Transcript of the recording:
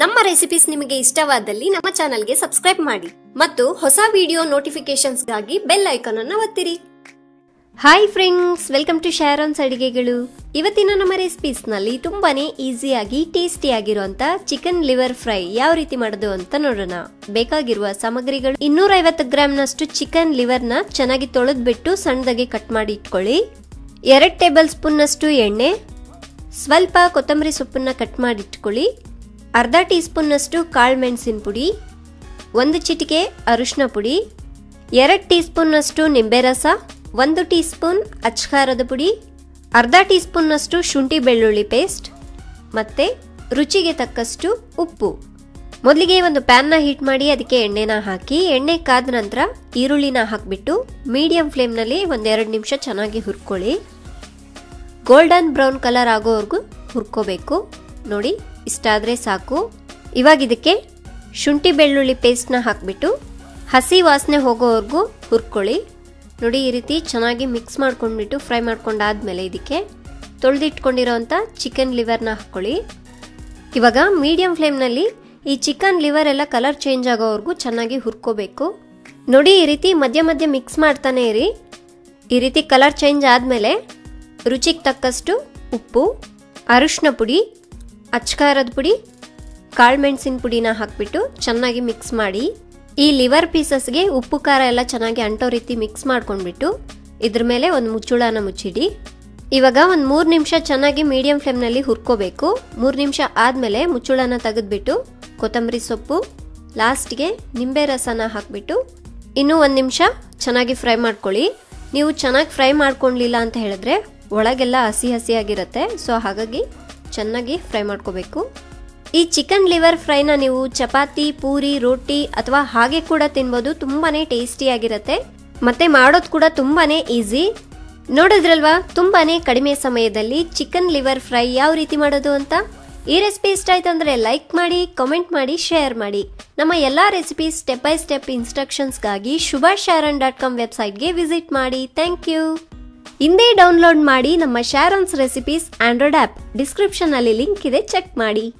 ನಮ್ಮ ರೆಸಿಪೀಸ್ ನಿಮಗೆ ಇಷ್ಟವಾದಲ್ಲಿ ನಮ್ಮ ಚಾನಲ್ಗೆ ಸಬ್ಸ್ಕ್ರೈಬ್ ಮಾಡಿ ಮತ್ತು ಹೊಸ ವಿಡಿಯೋ ನೋಟಿಫಿಕೇಶನ್ಸ್ಗಾಗಿ ಬೆಲ್ ಐಕಾನ್ ಅನ್ನು ಒತ್ತಿರಿ. Hi friends welcome to Sharan's ಅಡಿಗೆಗಳು. ಇವತ್ತಿನ ನಮ್ಮ ರೆಸಿಪೀಸ್ನಲ್ಲಿ ತುಂಬಾನೇ ಈಸಿಯಾಗಿ ಟೇಸ್ಟಿಯಾಗಿರುವಂತ ಚಿಕನ್ ಲಿವರ್ ಫ್ರೈ ಯಾವ ರೀತಿ ಮಾಡೋದು ಅಂತ ನೋಡೋಣ. ಬೇಕಾಗಿರುವ ಸಾಮಗ್ರಿಗಳು ಇನ್ನೂರ ಐವತ್ತು ಗ್ರಾಮ್ನಷ್ಟು ಚಿಕನ್ ಲಿವರ್ನ ಚೆನ್ನಾಗಿ ತೊಳೆದ್ಬಿಟ್ಟು ಸಣ್ಣದಾಗಿ ಕಟ್ ಮಾಡಿ ಇಟ್ಕೊಳ್ಳಿ. ಎರಡು ಟೇಬಲ್ ಸ್ಪೂನ್ನಷ್ಟು ಎಣ್ಣೆ, ಸ್ವಲ್ಪ ಕೊತ್ತಂಬರಿ ಸೊಪ್ಪನ್ನ ಕಟ್ ಮಾಡಿ ಇಟ್ಕೊಳ್ಳಿ. ಅರ್ಧ ಟೀ ಸ್ಪೂನ್ನಷ್ಟು ಕಾಳು ಮೆಣಸಿನ ಪುಡಿ, ಒಂದು ಚಿಟಿಕೆ ಅರಿಶಿನ ಪುಡಿ, ಎರಡು ಟೀ ಸ್ಪೂನ್ನಷ್ಟು ನಿಂಬೆ ರಸ, ಒಂದು ಟೀ ಸ್ಪೂನ್ ಅಚ್ಕಾರದ ಪುಡಿ, ಅರ್ಧ ಟೀ ಸ್ಪೂನ್ನಷ್ಟು ಶುಂಠಿ ಬೆಳ್ಳುಳ್ಳಿ ಪೇಸ್ಟ್ ಮತ್ತು ರುಚಿಗೆ ತಕ್ಕಷ್ಟು ಉಪ್ಪು. ಮೊದಲಿಗೆ ಒಂದು ಪ್ಯಾನ್ನ ಹೀಟ್ ಮಾಡಿ ಅದಕ್ಕೆ ಎಣ್ಣೆನ ಹಾಕಿ, ಎಣ್ಣೆ ಕಾದ ನಂತರ ಈರುಳ್ಳಿನ ಹಾಕಿಬಿಟ್ಟು ಮೀಡಿಯಂ ಫ್ಲೇಮ್ನಲ್ಲಿ ಒಂದೆರಡು ನಿಮಿಷ ಚೆನ್ನಾಗಿ ಹುರ್ಕೊಳ್ಳಿ. ಗೋಲ್ಡನ್ ಬ್ರೌನ್ ಕಲರ್ ಆಗೋವರೆಗೂ ಹುರ್ಕೋಬೇಕು. ನೋಡಿ ಇಷ್ಟಾದರೆ ಸಾಕು. ಇವಾಗ ಇದಕ್ಕೆ ಶುಂಠಿ ಬೆಳ್ಳುಳ್ಳಿ ಪೇಸ್ಟ್ನ ಹಾಕಿಬಿಟ್ಟು ಹಸಿ ವಾಸನೆ ಹೋಗೋವರೆಗೂ ಹುರ್ಕೊಳ್ಳಿ. ನೋಡಿ ಈ ರೀತಿ ಚೆನ್ನಾಗಿ ಮಿಕ್ಸ್ ಮಾಡ್ಕೊಂಡ್ಬಿಟ್ಟು ಫ್ರೈ ಮಾಡ್ಕೊಂಡಾದಮೇಲೆ ಇದಕ್ಕೆ ತೊಳೆದಿಟ್ಕೊಂಡಿರೋವಂಥ ಚಿಕನ್ ಲಿವರ್ನ ಹಾಕ್ಕೊಳ್ಳಿ. ಇವಾಗ ಮೀಡಿಯಂ ಫ್ಲೇಮ್ನಲ್ಲಿ ಈ ಚಿಕನ್ ಲಿವರ್ ಎಲ್ಲ ಕಲರ್ ಚೇಂಜ್ ಆಗೋವರೆಗೂ ಚೆನ್ನಾಗಿ ಹುರ್ಕೋಬೇಕು. ನೋಡಿ ಈ ರೀತಿ ಮಧ್ಯ ಮಧ್ಯ ಮಿಕ್ಸ್ ಮಾಡ್ತಾನೆ ಇರಿ. ಈ ರೀತಿ ಕಲರ್ ಚೇಂಜ್ ಆದಮೇಲೆ ರುಚಿಗೆ ತಕ್ಕಷ್ಟು ಉಪ್ಪು ಅರಿಶಿನ ಪುಡಿ ಅಚ್ಕಾರದ ಪುಡಿ, ಕಾಳು ಮೆಣಸಿನ ಪುಡಿನ ಹಾಕ್ಬಿಟ್ಟು ಚೆನ್ನಾಗಿ ಮಿಕ್ಸ್ ಮಾಡಿ, ಈ ಲಿವರ್ ಪೀಸಸ್ಗೆ ಉಪ್ಪು ಖಾರ ಎಲ್ಲ ಚೆನ್ನಾಗಿ ಅಂಟೋ ರೀತಿ ಮಿಕ್ಸ್ ಮಾಡ್ಕೊಂಡ್ಬಿಟ್ಟು ಇದ್ರ ಮೇಲೆ ಒಂದು ಮುಚ್ಚುಳನ ಮುಚ್ಚಿಡಿ. ಇವಾಗ ಒಂದು ಮೂರು ನಿಮಿಷ ಚೆನ್ನಾಗಿ ಮೀಡಿಯಂ ಫ್ಲೇಮ್ನಲ್ಲಿ ಹುರ್ಕೋಬೇಕು. ಮೂರು ನಿಮಿಷ ಆದಮೇಲೆ ಮುಚ್ಚುಳನ ತೆಗೆದ್ಬಿಟ್ಟು ಕೊತ್ತಂಬರಿ ಸೊಪ್ಪು, ಲಾಸ್ಟ್ಗೆ ನಿಂಬೆ ರಸನ ಹಾಕ್ಬಿಟ್ಟು ಇನ್ನೂ ಒಂದು ನಿಮಿಷ ಚೆನ್ನಾಗಿ ಫ್ರೈ ಮಾಡ್ಕೊಳ್ಳಿ. ನೀವು ಚೆನ್ನಾಗಿ ಫ್ರೈ ಮಾಡ್ಕೊಳ್ಲಿಲ್ಲ ಅಂತ ಹೇಳಿದ್ರೆ ಒಳಗೆಲ್ಲ ಹಸಿ ಹಸಿಯಾಗಿರುತ್ತೆ. ಸೊ ಹಾಗಾಗಿ ಚೆನ್ನಾಗಿ ಫ್ರೈ ಮಾಡ್ಕೋಬೇಕು. ಈ ಚಿಕನ್ ಲಿವರ್ ಫ್ರೈನ ನೀವು ಚಪಾತಿ, ಪೂರಿ, ರೋಟಿ ಅಥವಾ ಹಾಗೆ ಕೂಡ ತಿನ್ಬೋದು. ತುಂಬಾನೇ ಟೇಸ್ಟಿಯಾಗಿರುತ್ತೆ ಮತ್ತೆ ಮಾಡೋದು ಕೂಡ ತುಂಬಾನೇ ಈಸಿ. ನೋಡಿದ್ರಲ್ವಾ? ತುಂಬಾನೇ ಕಡಿಮೆ ಸಮಯದಲ್ಲಿ ಚಿಕನ್ ಲಿವರ್ ಫ್ರೈ ಯಾವ ರೀತಿ ಮಾಡೋದು ಅಂತ? ಈ ರೆಸಿಪಿ ಇಷ್ಟ ಆಯ್ತು ಅಂದ್ರೆ ಲೈಕ್ ಮಾಡಿ, ಕಮೆಂಟ್ ಮಾಡಿ, ಶೇರ್ ಮಾಡಿ. ನಮ್ಮ ಎಲ್ಲಾ ರೆಸಿಪಿ ಸ್ಟೆಪ್ ಬೈ ಸ್ಟೆಪ್ ಇನ್ಸ್ಟ್ರಕ್ಷನ್ಸ್ಗಾಗಿ ಶುಭಾ ಶಾರನ್ ಡಾಟ್ ಕಾಮ್ ವೆಬ್ಸೈಟ್ಗೆ ವಿಸಿಟ್ ಮಾಡಿ. Thank you. ಹಿಂದೆ ಡೌನ್ಲೋಡ್ ಮಾಡಿ ನಮ್ಮ Sharan's recipes Android app description ಅಲ್ಲಿ ಲಿಂಕ್ ಇದೆ ಚೆಕ್ ಮಾಡಿ.